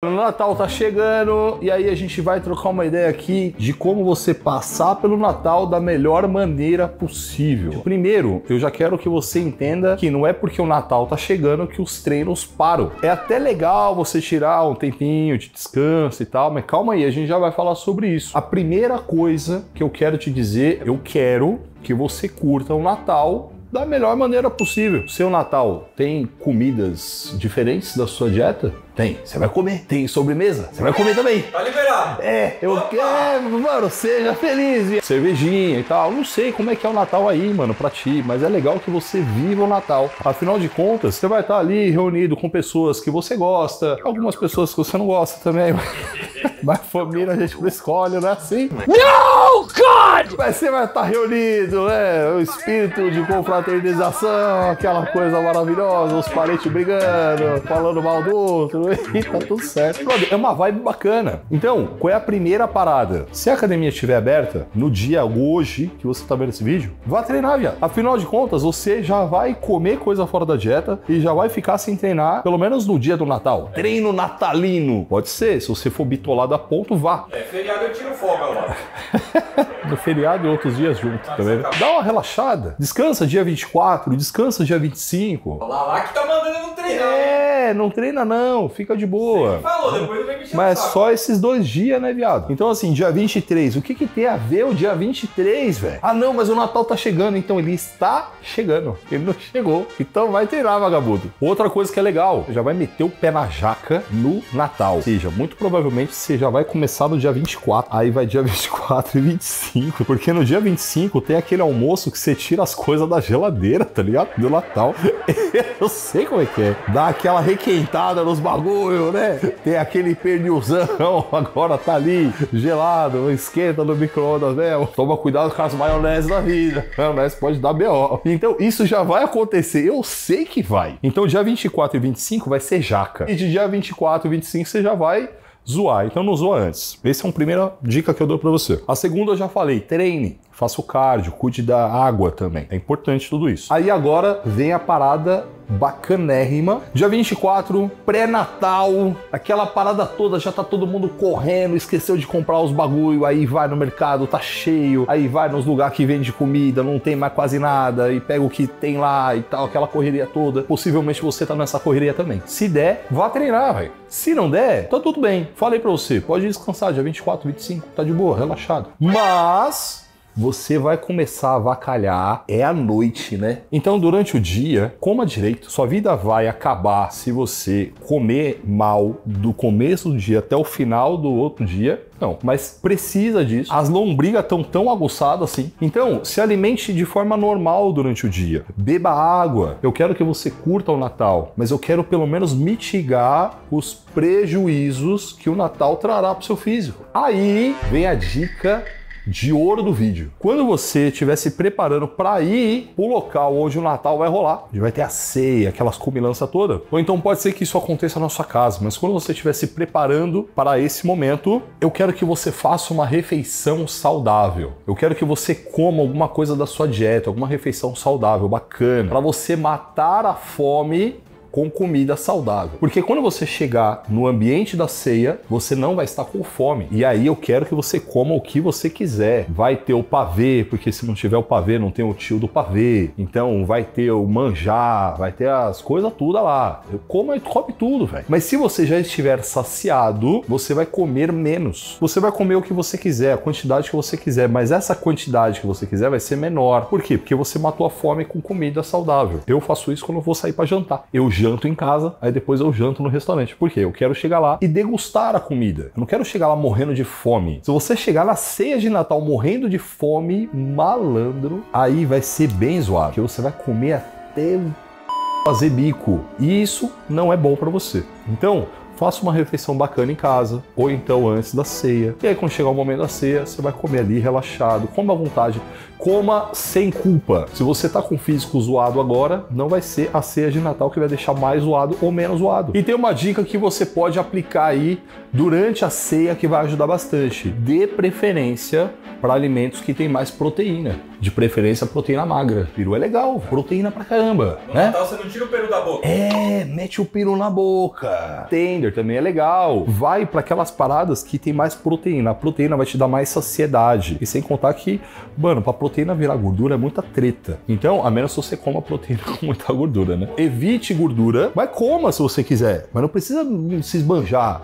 O Natal tá chegando e aí a gente vai trocar uma ideia aqui de como você passar pelo Natal da melhor maneira possível. Primeiro, eu já quero que você entenda que não é porque o Natal tá chegando que os treinos param. É até legal você tirar um tempinho de descanso e tal, mas calma aí, a gente já vai falar sobre isso. A primeira coisa que eu quero te dizer, eu quero que você curta o Natal da melhor maneira possível. Seu Natal tem comidas diferentes da sua dieta? Tem. Você vai comer. Tem sobremesa? Você vai comer também. Tá liberado. É, eu quero, mano, seja feliz. Cervejinha e tal. Não sei como é que é o Natal aí, mano, pra ti, mas é legal que você viva o Natal. Afinal de contas, você vai estar ali reunido com pessoas que você gosta, algumas pessoas que você não gosta também. Mas família a gente não escolhe, não é assim? No, God! Mas você vai estar reunido, né? O espírito de confraternização, aquela coisa maravilhosa, os parentes brigando, falando mal do outro, e tá tudo certo. É uma vibe bacana. Então, qual é a primeira parada? Se a academia estiver aberta, no dia hoje que você tá vendo esse vídeo, vá treinar, viado. Afinal de contas, você já vai comer coisa fora da dieta e já vai ficar sem treinar, pelo menos no dia do Natal. Treino natalino. Pode ser, se você for bitolado a ponto, vá. É, feriado eu tiro folga lá. no feriado e outros dias junto também. Dá uma relaxada. Descansa dia 24, descansa dia 25. Lá, lá que tá mandando não treinar. né? É, não treina não, fica de boa. Falou, depois vem me Mas saco. só esses dois dias, né, viado? Então, assim, dia 23, o que que tem a ver o dia 23, velho? Ah, não, mas o Natal tá chegando, então ele está chegando. Ele não chegou. Então vai treinar, vagabundo. Outra coisa que é legal, já vai meter o pé na jaca no Natal. Ou seja, muito provavelmente você já vai começar no dia 24. Aí vai dia 24 e 25. Porque no dia 25 tem aquele almoço que você tira as coisas da geladeira, tá ligado? Do Natal. Eu sei como é que é. Dá aquela requentada nos bagulho, né? Tem aquele pernilzão, agora tá ali, gelado, esquenta no micro-ondas, né? Toma cuidado com as maionese da vida. Maionese pode dar BO. Então, isso já vai acontecer. Eu sei que vai. Então, dia 24 e 25 vai ser jaca. E de dia 24 e 25 você já vai zoar. Então não zoa antes. Essa é uma primeira dica que eu dou pra você. A segunda eu já falei, treine. Faça o cardio, cuide da água também. É importante tudo isso. Aí agora vem a parada bacanérrima. Dia 24, pré-natal, aquela parada toda, já tá todo mundo correndo, esqueceu de comprar os bagulho, aí vai no mercado, tá cheio, aí vai nos lugares que vende comida, não tem mais quase nada, e pega o que tem lá e tal, aquela correria toda. Possivelmente você tá nessa correria também. Se der, vá treinar, velho. Se não der, tá tudo bem. Falei pra você, pode descansar dia 24, 25, tá de boa, relaxado. Mas você vai começar a avacalhar é à noite, né? Então, durante o dia, coma direito. Sua vida vai acabar se você comer mal do começo do dia até o final do outro dia. Não, mas precisa disso. As lombrigas estão tão aguçadas assim. Então, se alimente de forma normal durante o dia. Beba água. Eu quero que você curta o Natal, mas eu quero pelo menos mitigar os prejuízos que o Natal trará para o seu físico. Aí vem a dica de ouro do vídeo. Quando você estiver se preparando para ir pro local onde o Natal vai rolar, onde vai ter a ceia, aquelas comilanças toda, ou então pode ser que isso aconteça na sua casa, mas quando você estiver se preparando para esse momento, eu quero que você faça uma refeição saudável. Eu quero que você coma alguma coisa da sua dieta, alguma refeição saudável, bacana, para você matar a fome com comida saudável. Porque quando você chegar no ambiente da ceia, você não vai estar com fome. E aí eu quero que você coma o que você quiser. Vai ter o pavê, porque se não tiver o pavê, não tem o tio do pavê. Então vai ter o manjar, vai ter as coisas tudo lá. Eu como e come tudo, velho. Mas se você já estiver saciado, você vai comer menos. Você vai comer o que você quiser, a quantidade que você quiser, mas essa quantidade que você quiser vai ser menor. Por quê? Porque você matou a fome com comida saudável. Eu faço isso quando eu vou sair para jantar. Eu janto em casa, aí depois eu janto no restaurante. Por quê? Eu quero chegar lá e degustar a comida. Eu não quero chegar lá morrendo de fome. Se você chegar na ceia de Natal morrendo de fome, malandro, aí vai ser bem zoado. Porque você vai comer até fazer bico. E isso não é bom para você. Então, faça uma refeição bacana em casa, ou então antes da ceia. E aí, quando chegar o momento da ceia, você vai comer ali relaxado, coma à vontade, coma sem culpa. Se você tá com o físico zoado agora, não vai ser a ceia de Natal que vai deixar mais zoado ou menos zoado. E tem uma dica que você pode aplicar aí durante a ceia que vai ajudar bastante. Dê preferência para alimentos que tem mais proteína. De preferência, proteína magra. Peru é legal, proteína pra caramba, No né? Natal você não tira o peru da boca. É, mete o peru na boca. Tender, hambúrguer também é legal. Vai para aquelas paradas que tem mais proteína. A proteína vai te dar mais saciedade. E sem contar que, mano, pra proteína virar gordura é muita treta. Então, a menos que você coma proteína com muita gordura, né? Evite gordura, mas coma se você quiser. Mas não precisa se esbanjar.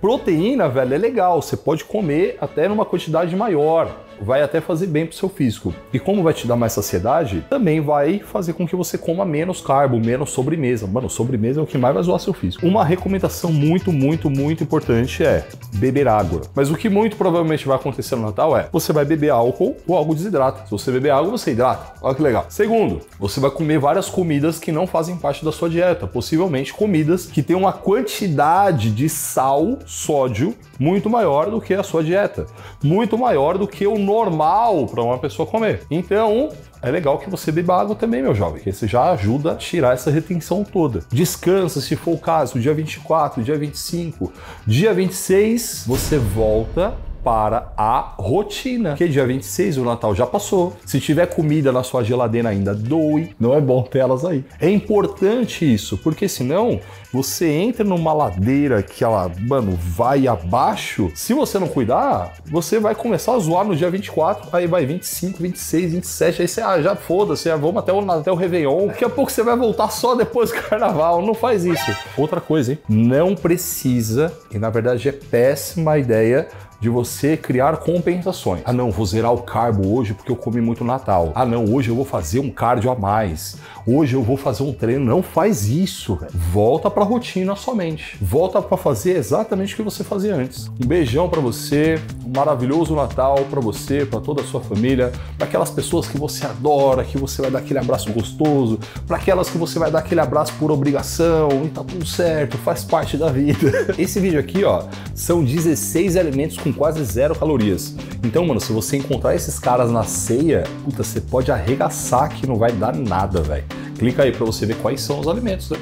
Proteína, velho, é legal. Você pode comer até numa quantidade maior vai até fazer bem pro seu físico. E como vai te dar mais saciedade, também vai fazer com que você coma menos carbo, menos sobremesa. Mano, sobremesa é o que mais vai zoar seu físico. Uma recomendação muito, muito, muito importante é beber água. Mas o que muito provavelmente vai acontecer no Natal é você vai beber álcool ou algo desidrata. Se você beber água, você hidrata. Olha que legal. Segundo, você vai comer várias comidas que não fazem parte da sua dieta, possivelmente comidas que têm uma quantidade de sal, sódio muito maior do que a sua dieta, muito maior do que o normal para uma pessoa comer. Então, é legal que você beba água também, meu jovem, que isso já ajuda a tirar essa retenção toda. Descansa se for o caso, dia 24, dia 25, dia 26, você volta para a rotina. Que dia 26 o Natal já passou. Se tiver comida na sua geladeira ainda, doe. Não é bom ter elas aí. É importante isso, porque senão você entra numa ladeira que ela, mano, vai abaixo. Se você não cuidar, você vai começar a zoar no dia 24, aí vai 25, 26, 27, aí você, ah, já foda-se, vamos até o, até o Réveillon. Daqui a pouco você vai voltar só depois do carnaval. Não faz isso. Outra coisa, hein? Não precisa, e na verdade é péssima ideia, de você criar compensações. Ah, não, vou zerar o carbo hoje porque eu comi muito Natal. Ah, não, hoje eu vou fazer um cardio a mais. Hoje eu vou fazer um treino. Não faz isso, velho. Volta pra rotina somente. Volta para fazer exatamente o que você fazia antes. Um beijão para você, um maravilhoso Natal para você, para toda a sua família, para aquelas pessoas que você adora, que você vai dar aquele abraço gostoso, para aquelas que você vai dar aquele abraço por obrigação e tá tudo certo, faz parte da vida. Esse vídeo aqui, ó, são 16 alimentos com com quase zero calorias. Então, mano, se você encontrar esses caras na ceia, puta, você pode arregaçar que não vai dar nada, velho. Clica aí para você ver quais são os alimentos, né?